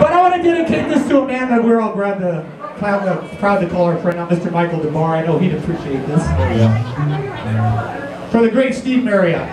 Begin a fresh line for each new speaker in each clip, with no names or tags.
But I want to dedicate this to a man that we're all proud to, proud to, proud to call our friend out, Mr. Michael DeMar. I know he'd appreciate this. For the great Steve Marriott.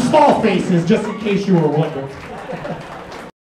small faces, just in case you were wondering.